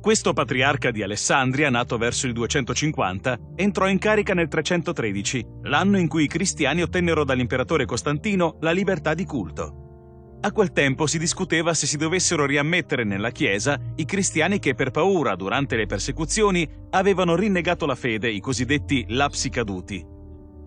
Questo patriarca di Alessandria, nato verso il 250, entrò in carica nel 313, l'anno in cui i cristiani ottennero dall'imperatore Costantino la libertà di culto. A quel tempo si discuteva se si dovessero riammettere nella Chiesa i cristiani che per paura, durante le persecuzioni, avevano rinnegato la fede, i cosiddetti lapsi caduti.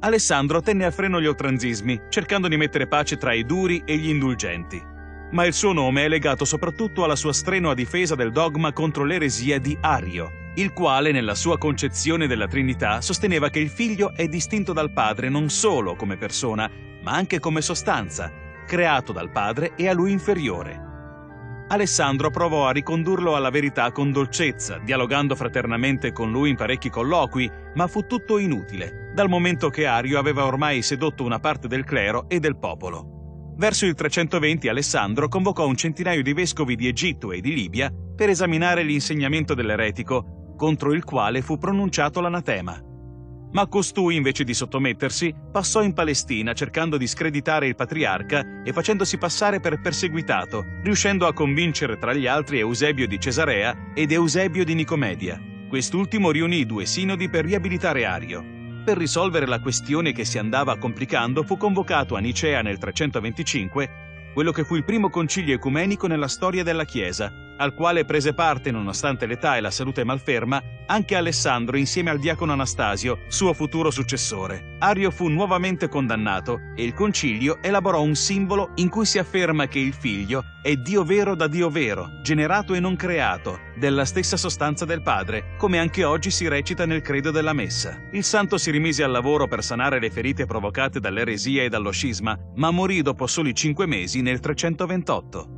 Alessandro tenne a freno gli oltranzismi, cercando di mettere pace tra i duri e gli indulgenti ma il suo nome è legato soprattutto alla sua strenua difesa del dogma contro l'eresia di Ario, il quale nella sua concezione della Trinità sosteneva che il figlio è distinto dal padre non solo come persona, ma anche come sostanza, creato dal padre e a lui inferiore. Alessandro provò a ricondurlo alla verità con dolcezza, dialogando fraternamente con lui in parecchi colloqui, ma fu tutto inutile, dal momento che Ario aveva ormai sedotto una parte del clero e del popolo. Verso il 320 Alessandro convocò un centinaio di vescovi di Egitto e di Libia per esaminare l'insegnamento dell'eretico, contro il quale fu pronunciato l'anatema. Ma costui, invece di sottomettersi, passò in Palestina cercando di screditare il patriarca e facendosi passare per perseguitato, riuscendo a convincere tra gli altri Eusebio di Cesarea ed Eusebio di Nicomedia. Quest'ultimo riunì due sinodi per riabilitare Ario. Per risolvere la questione che si andava complicando fu convocato a Nicea nel 325 quello che fu il primo concilio ecumenico nella storia della Chiesa, al quale prese parte, nonostante l'età e la salute malferma, anche Alessandro insieme al diacono Anastasio, suo futuro successore. Ario fu nuovamente condannato e il concilio elaborò un simbolo in cui si afferma che il figlio è Dio vero da Dio vero, generato e non creato, della stessa sostanza del Padre, come anche oggi si recita nel credo della Messa. Il santo si rimise al lavoro per sanare le ferite provocate dall'eresia e dallo scisma, ma morì dopo soli cinque mesi nel 328.